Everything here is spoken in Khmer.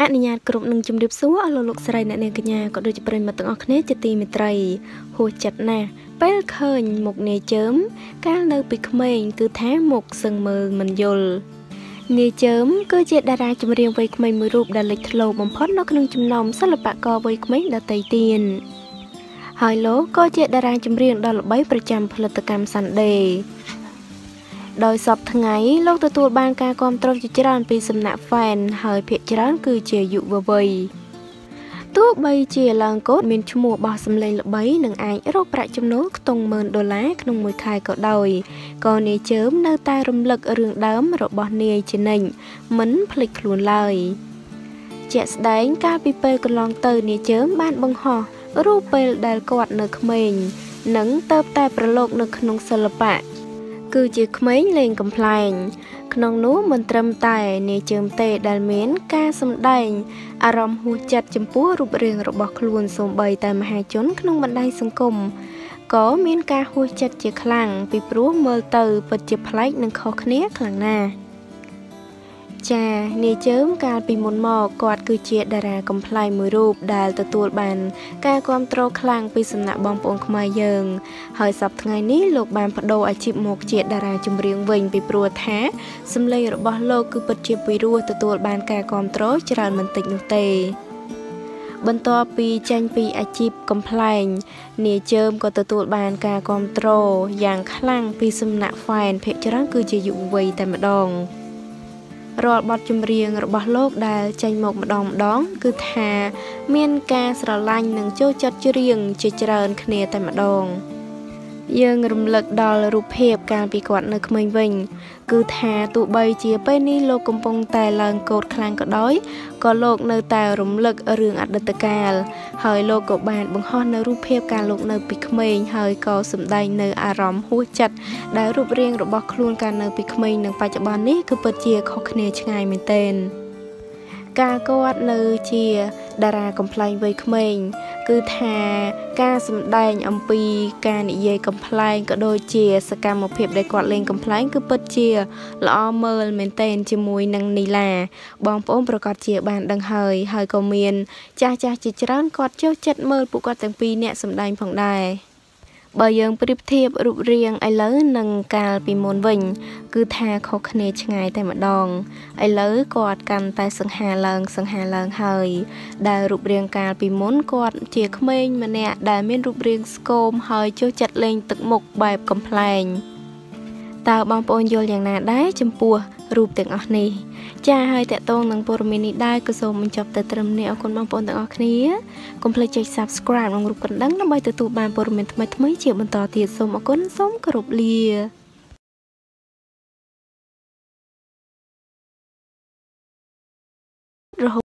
អនុញ្ញាតគ្រប់នឹងជំរាបសួរអស់លោកលោកស្រីអ្នកនាងកញ្ញាក៏ដូចជាប្រិយមិត្តទាំងអស់គ្នាជាទីមេត្រីហួសចិត្តណាស់ពេលឃើញមុខនាយជើមកាលនៅពីក្មេងគឺថាមុខសឹងមើលមិនយល់នាយជើមគឺជាតារាចម្រៀងវ័យក្មេងមួយរូបដែលលេចធ្លោបំផុតនៅក្នុងចំណោមសិល្បករវ័យក្មេងដទៃទៀតហើយលោកក៏ជាតារាចម្រៀងដ៏ល្បីប្រចាំផលិតកម្ម Sunday ដោយសពថ្ងៃលោកទទួលបានការគាំទ្រជាច្រើនពីសំណាក់ fan ហើយភាគច្រើនគឺជាយុវវ័យទោះបីជាឡើងកូដមានឈ្មោះបោះសម្លេងល្បីនិងអាចរកប្រាក់ចំណូលខ្ទង់ម៉ឺនដុល្លារក្នុងមួយខែក៏ដោយក៏នាយជើមនៅតែរំលឹករឿងដើមរបស់នាយជានិច្ចមិនភ្លេចខ្លួនឡើយជាក់ស្ដែងកាលពីពេលកន្លងទៅនាយជើមបានបង្ហោះរូបពេលដែលគាត់នៅក្មេងនិងទៅតែប្រឡូកនៅក្នុងសិល្បៈ គឺជាក្មេងលេងកំ pl ែងក្នុងនោះមិនត្រឹមតែនាយជើមទេដែលមាន ការសម្ដែងអារម្មណ៍ហួសចិត្តចំពោះរូបរាងរបស់ខ្លួនសូម្បីតែមហាជនក្នុងបណ្ដាញសង្គមក៏មានការហួសចិត្តជាខ្លាំងពីព្រោះមើលទៅពិតជាប្លែកនិងខុសគ្នាខ្លាំងណាស់ ចានាយជើមកាលពីមុនមកគាត់គឺជាតារាកំ pl ៃមួយរូបដែលទទួលបាន ការគ្រប់គ្រងខ្លាំងពីសំណាក់បងប្អូនខ្មែរយើង ហើយសប្តាហ៍ថ្ងៃនេះលោកបានបដូរអាជីពមកជាតារាចម្រៀងវិញពីព្រោះថាសម្លេងរបស់លោកគឺពិតជាពីរោះទទួលបានការគ្រប់គ្រងច្រើនមិនតិចនោះទេបន្ទាប់ពីចេញពីអាជីពកំ pl ែងនាយជើមក៏ទទួលបានការគ្រប់គ្រងយ៉ាងខ្លាំងពីសំណាក់ fan ភាគច្រើនគឺជាយុវវ័យតែម្ដង រាល់បទចម្រៀងរបស់លោកដែលចេញមកម្ដងម្ដង គឺថា មានការស្រឡាញ់និងចូលចិត្តច្រៀងជាច្រើនគ្នាតែម្ដង។ យើងរំលឹកដល់រូបភាពកាលពីគាត់នៅក្មេងវិញ គឺថាទោះបីជាពេលនេះលោកកំពុងតែឡើងកោតខ្លាំងក៏ដោយក៏លោកនៅតែរំលឹករឿងអតីតកាល ហើយលោកក៏បានបង្ហោះនៅរូបភាពកាលលោកនៅពីក្មេងហើយក៏សម្ដែងនៅអារម្មណ៍ហួសចិត្តដែលរូបរាងរបស់ខ្លួនកាលនៅពីក្មេងនិងបច្ចុប្បន្ននេះគឺពិតជាខុសគ្នាឆ្ងាយមែនទែនការគាត់នៅជាតារាកំ pl ែងវ័យក្មេង គឺថាការសម្ដែងអំពីការនិយាយកំ pl ែងក៏ដូចជា សកម្មភាពដែលគាត់លេងកំ pl ែងគឺពិតជាល្អមើលមែនទែនជាមួយនឹងនីឡា បងប្អូនប្រកាសជាបាន ដឹងហើយ ហើយក៏មាន ចាស់ចាស់ជាច្រើនគាត់ចូលចិត្តមើលពួកគាត់ទាំងពីរអ្នកសម្ដែងផងដែរ បើយើងប្រៀបធៀបរូបរាងឥឡូវនឹងកាលពីមុនវិញ គឺថាខុសគ្នាឆ្ងាយតែម្ដងឥឡូវគាត់កាន់តែសង្ហាឡើងសង្ហាឡើងហើយ ដែលរូបរាងកាលពីមុនគាត់ជាក្មេងម្នាក់ដែលមានរូបរាងស្គមហើយចូលចិត្តលេងទឹកមុខបែបកំ pl ែង តើបងប្អូនយល់យ៉ាងណាដែរចំពោះរូបទាំងអស់នេះចាហើយតកតងនឹងព័ត៌មាននេះដែរក៏សូមបញ្ចប់ទៅត្រឹមនេះអរគុណបងប្អូនទាំងអស់គ្នាកុំភ្លេចចុច Subscribe និងរូបកណ្ដឹងដើម្បីទទួលបានព័ត៌មានថ្មីៗជាបន្តទៀតសូមអរគុណសូមគោរពលា